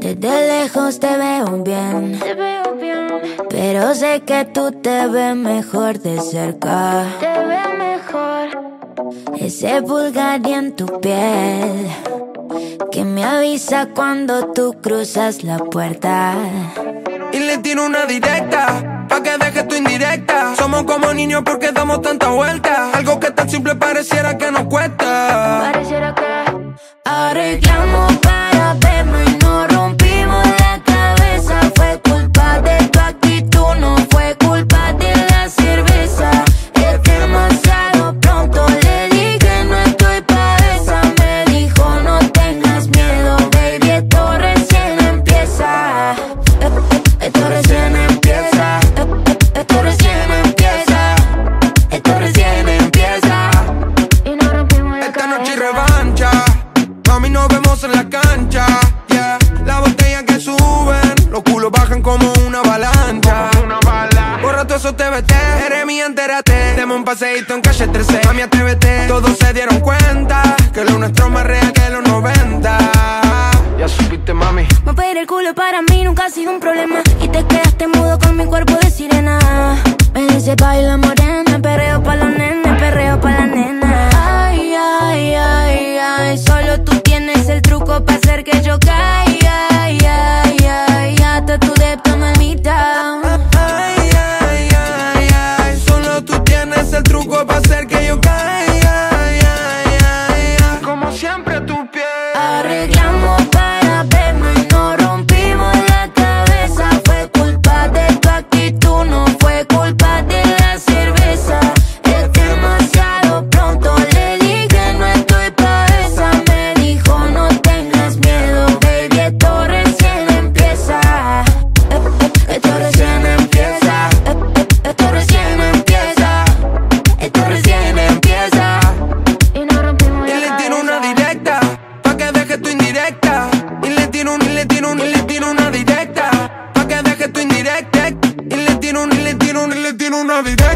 Desde lejos te veo bien. Te veo bien, Pero sé que tú te ves mejor de cerca. te veo mejor. Ese Bulgari en tu piel que me avisa cuando tú cruzas la puerta. Y le tiro una directa, pa' que deje tu indirecta. Somos como niños porque damos tanta vuelta. Algo que tan simple pareciera que nos cuesta. Pareciera que Arreglamos En la cancha. Yeah. La botella que suben, los culos bajan como una avalancha. Borra todo eso TBT, eres mía, entérate. Demos un paseíto en calle 13. Mami, atrévete. Todos se dieron cuenta que lo nuestro es más real que los 90. Ya supiste, mami. Mover el culo para mí nunca ha sido un problema Y te quedaste mudo con mi cuerpo de sirena Me dice baila hacer que yo caiga. Directa,